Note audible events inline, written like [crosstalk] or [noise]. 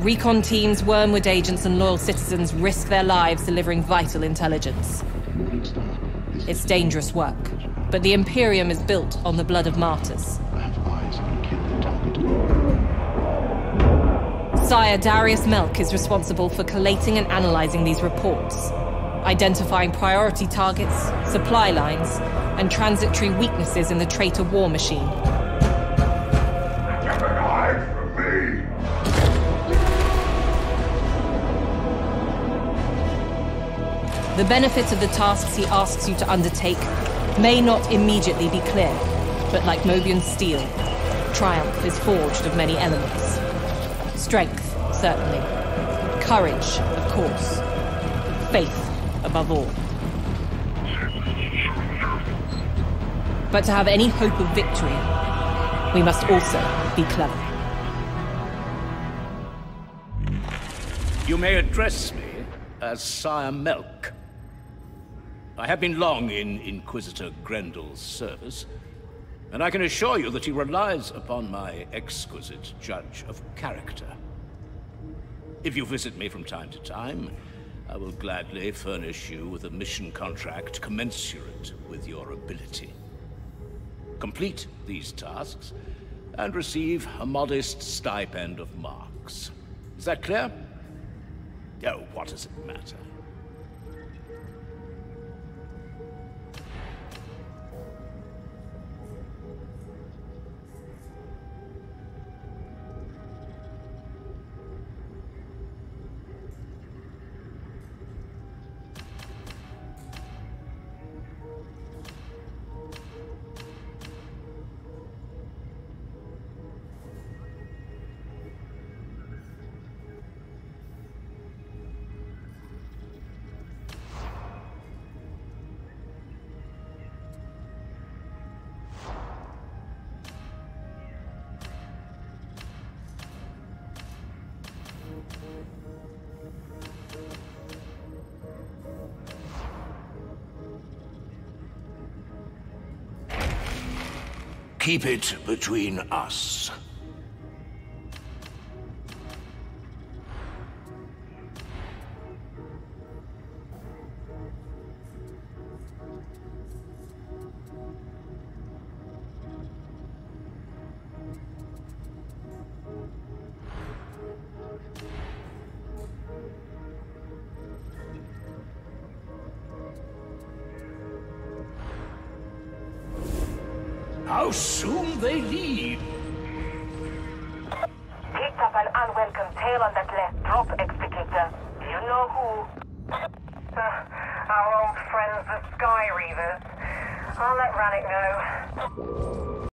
Recon teams, Wormwood agents, and loyal citizens risk their lives delivering vital intelligence. It's dangerous work, but the Imperium is built on the blood of martyrs. Sire Darius Melk is responsible for collating and analyzing these reports identifying priority targets, supply lines, and transitory weaknesses in the traitor war machine. The benefits of the tasks he asks you to undertake may not immediately be clear, but like Mobian steel, Triumph is forged of many elements. Strength, certainly. Courage, of course. Faith, above all. But to have any hope of victory, we must also be clever. You may address me as Sire Melk. I have been long in Inquisitor Grendyl's service, and I can assure you that he relies upon my exquisite judge of character. If you visit me from time to time, I will gladly furnish you with a mission contract commensurate with your ability. Complete these tasks, and receive a modest stipend of marks. Is that clear? Oh, what does it matter? Keep it between us. How soon they leave. Picked up an unwelcome tail on that left drop, Explicator. You know who? Uh, [laughs] our old friends, the Sky Reavers. I'll let Rannick know.